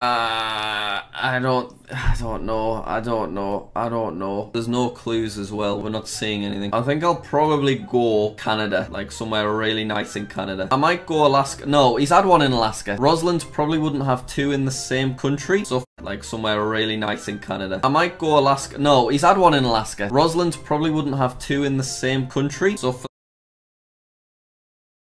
Uh, I don't, I don't know, I don't know, I don't know. There's no clues as well, we're not seeing anything. I think I'll probably go Canada, like somewhere really nice in Canada. I might go Alaska, no, he's had one in Alaska. Rosalind probably wouldn't have two in the same country, so like somewhere really nice in Canada. I might go Alaska, no, he's had one in Alaska. Rosalind probably wouldn't have two in the same country, so